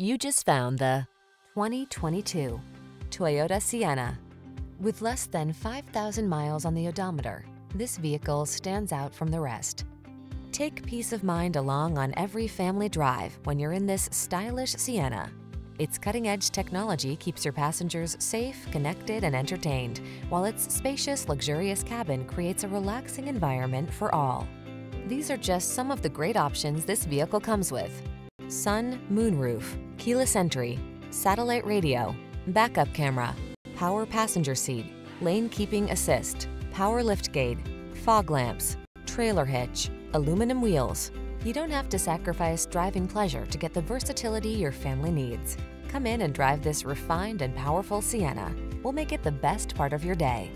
You just found the 2022 Toyota Sienna. With less than 5,000 miles on the odometer, this vehicle stands out from the rest. Take peace of mind along on every family drive when you're in this stylish Sienna. Its cutting-edge technology keeps your passengers safe, connected, and entertained, while its spacious, luxurious cabin creates a relaxing environment for all. These are just some of the great options this vehicle comes with. Sun moonroof, keyless entry, satellite radio, backup camera, power passenger seat, lane keeping assist, power liftgate, fog lamps, trailer hitch, aluminum wheels. You don't have to sacrifice driving pleasure to get the versatility your family needs. Come in and drive this refined and powerful Sienna. We'll make it the best part of your day.